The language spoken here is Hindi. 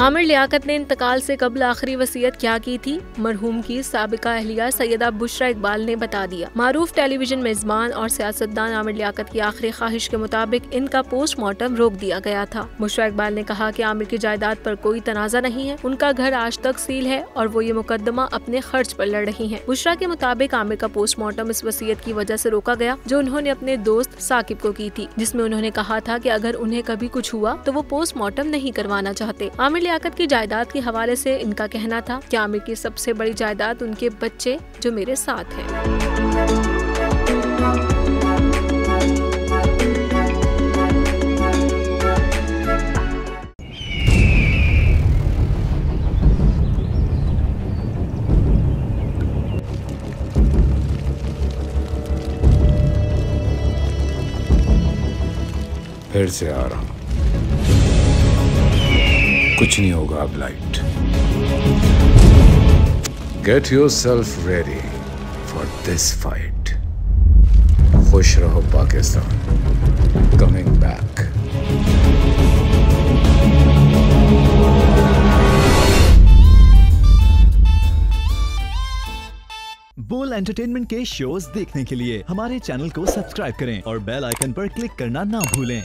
आमिर लियाकत ने इंतकाल से कबल आखिरी वसीयत क्या की थी? मरहूम की सबका अहलिया सैयदा बुशरा इकबाल ने बता दिया। मारूफ टेलीविज़न मेजबान और सियासतदान आमिर लियाकत की आखिरी ख्वाहिश के मुताबिक इनका पोस्टमार्टम रोक दिया गया था। बुशरा इकबाल ने कहा कि आमिर की जायदाद पर कोई तनाजा नहीं है। उनका घर आज तक सील है और वो ये मुकदमा अपने खर्च पर लड़ रही है। बुशरा के मुताबिक आमिर का पोस्टमार्टम इस वसीयत की वजह से रोका गया, जो उन्होंने अपने दोस्त साकिब को की थी, जिसमें उन्होंने कहा था कि अगर उन्हें कभी कुछ हुआ तो वो पोस्टमार्टम नहीं करवाना चाहते। आमिर लियाकत की जायदाद के हवाले से इनका कहना था कि आमिर की सबसे बड़ी जायदाद उनके बच्चे जो मेरे साथ हैं? फिर से आ रहा हूँ। कुछ नहीं होगा अब light get yourself ready for this fight खुश रहो Pakistan. Coming back Bol entertainment के शोज़ देखने के लिए हमारे चैनल को सब्सक्राइब करें और बेल आइकन पर क्लिक करना ना भूलें।